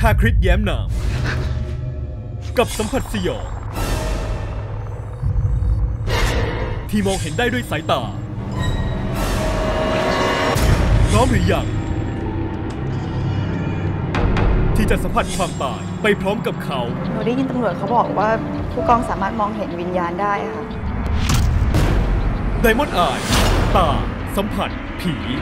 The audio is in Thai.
ชาคริตแย้มนาม กับสัมผัสสยองที่มองเห็นได้ด้วยสายตา พร้อมหรือยัง ที่จะสัมผัสความตายไปพร้อมกับเขา หนูได้ยินตำรวจเขาบอกว่าผู้กองสามารถมองเห็นวิญญาณได้ค่ะไดมอนด์อายตา สัมผัส ผี